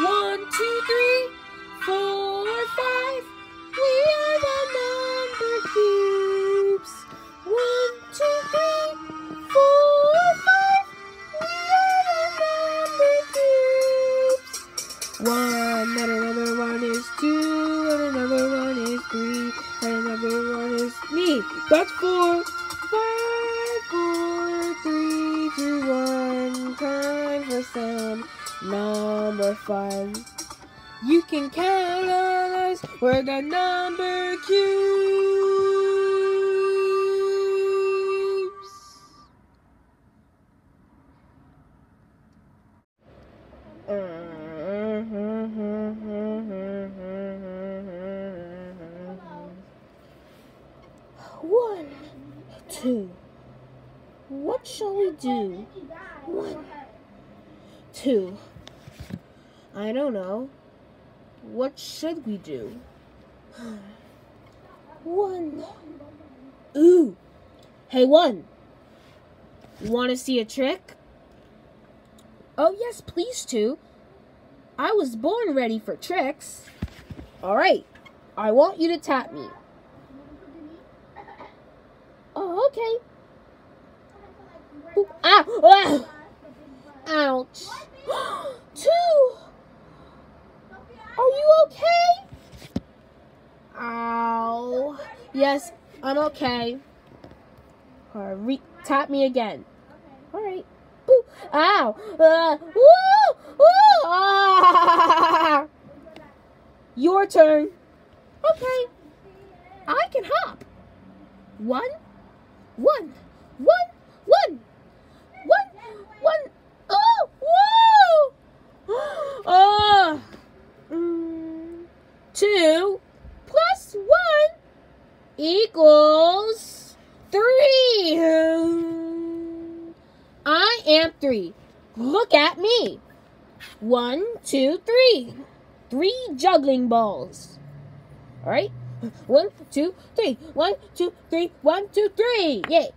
One, two, three, four, five. We are the number cubes. One, two, three, four, five. We are the number cubes. One, and another one is two, and another one is three, and another one is me. That's four. Five, four, three, two, one. Time for some fun. You can count on us. We're the number cubes. One, two. What shall we do? One, two. I don't know. What should we do? One. Ooh. Hey, one. Want to see a trick? Oh, yes, please, two. I was born ready for tricks. All right. I want you to tap me. Oh, okay. Ow! Ah! Ouch. Two. You okay? Ow. Yes, I'm okay. Right, re- tap me again. All right. Boop. Ow. Uh, woo! Woo! Ah! Your turn. Okay. I can hop. One, one, one, one, one. Oh, whoa! Oh. Mm, two plus one equals three. I am three. Look at me. One, two, three. Three juggling balls. All right. One, two, three. One, two, three. One, two, three. Yay.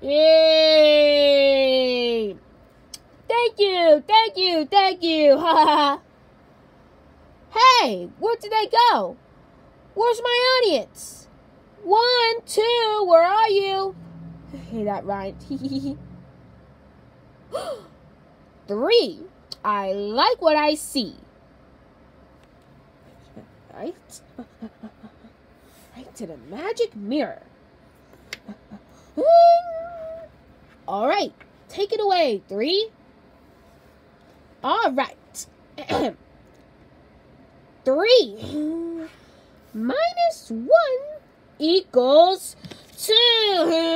Yay. Thank you. Thank you. Thank you. Ha. Hey, where did they go? Where's my audience? One, two, where are you? Hey, that rhymed. Three, I like what I see. Right? Right to the magic mirror. All right, take it away, three. All right. three minus one equals two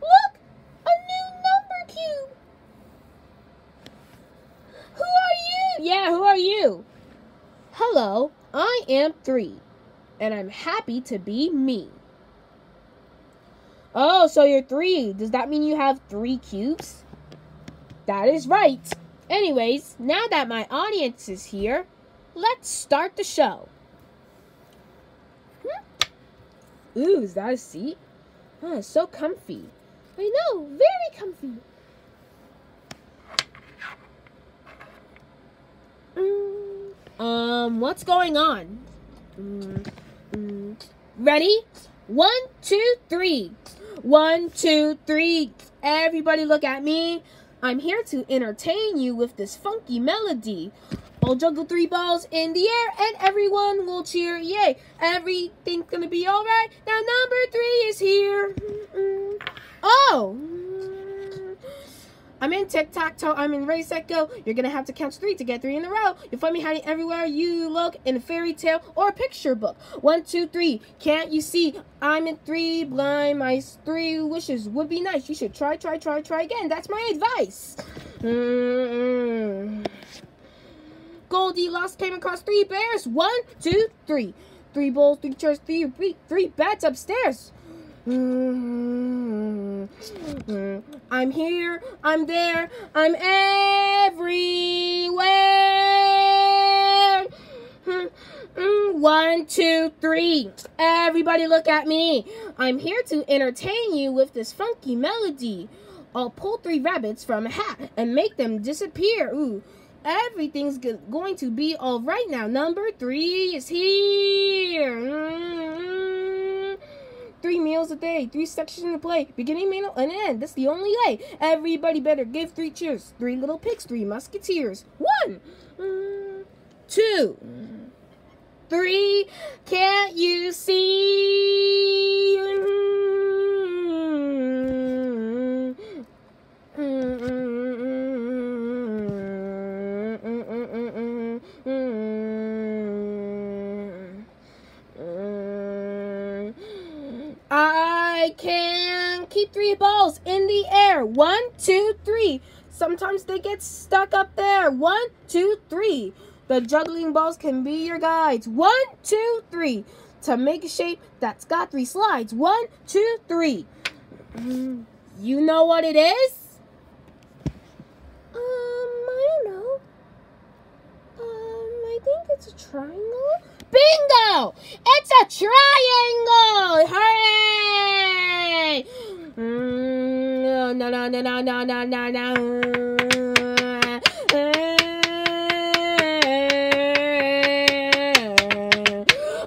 look, a new number cube. Who are you? Yeah, who are you? Hello, I am three, and I'm happy to be me. Oh, so you're three. Does that mean you have three cubes? That is right. Anyways, now that my audience is here, let's start the show. Hmm? Ooh, is that a seat? Oh, so comfy. I know, very comfy. Mm, um, what's going on? Mm, mm. Ready? One, two, three. One, two, three. Everybody look at me. I'm here to entertain you with this funky melody. I'll juggle three balls in the air and everyone will cheer. Yay! Everything's gonna be alright. Now number three is here. Mm-mm. Oh! I'm in tic tac toe. I'm in ready set go. You're gonna have to count to three to get three in a row. You'll find me hiding everywhere you look in a fairy tale or a picture book. One, two, three. Can't you see? I'm in three blind mice. Three wishes would be nice. You should try, try, try, try again. That's my advice. Mm-mm. Goldilocks came across three bears. One, two, three. Three bowls, three chairs, three, three, three beds upstairs. Mm-hmm. I'm here, I'm there, I'm everywhere. One, two, three. Everybody look at me. I'm here to entertain you with this funky melody. I'll pull three rabbits from a hat and make them disappear. Ooh, everything's going to be all right now. Number three is here. Mm-hmm. Three meals a day, three sections to play, beginning, middle, and end. That's the only way. Everybody better give three cheers. Three little pigs, three musketeers. One, two, three. Can't you see? Can keep three balls in the air. One, two, three. Sometimes they get stuck up there. One, two, three. The juggling balls can be your guides. One, two, three. To make a shape that's got three slides. One, two, three. Mm, You know what it is? Um, I don't know. Um, I think it's a triangle. Bingo! It's a triangle! Hooray! Mm, no, no, no, no.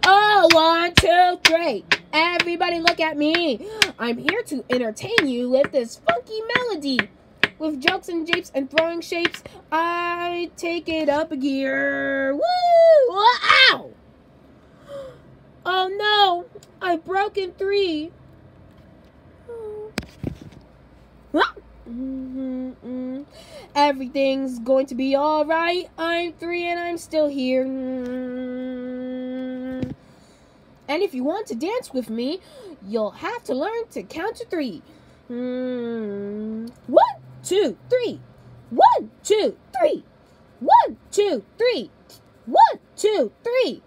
Oh, one, two, three. Everybody look at me. I'm here to entertain you with this funky melody. With jokes and japes and throwing shapes, I take it up a gear. Woo! Ow! Oh no! I've broken three. Oh. Ah! Mm-mm-mm. Everything's going to be alright. I'm three and I'm still here. Mm. And if you want to dance with me, you'll have to learn to count to three. Mm. One, two, three. One, two, three. One, two, three. One, two, three.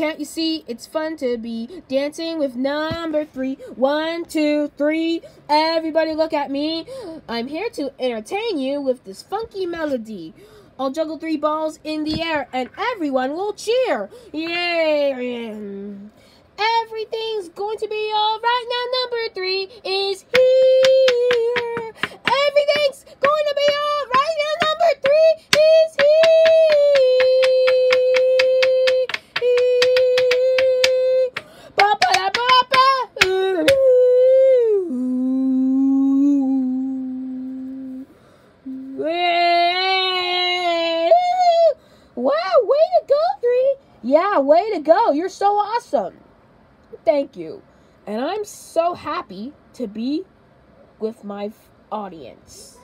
Can't you see it's fun to be dancing with number three? One, two, three. Everybody look at me. I'm here to entertain you with this funky melody. I'll juggle three balls in the air and everyone will cheer. Yay! Everything's going to be alright now. Number three is go. You're so awesome. Thank you. And I'm so happy to be with my audience.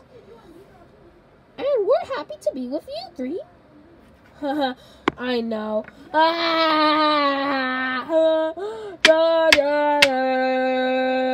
And we're happy to be with you three. I know. Ah!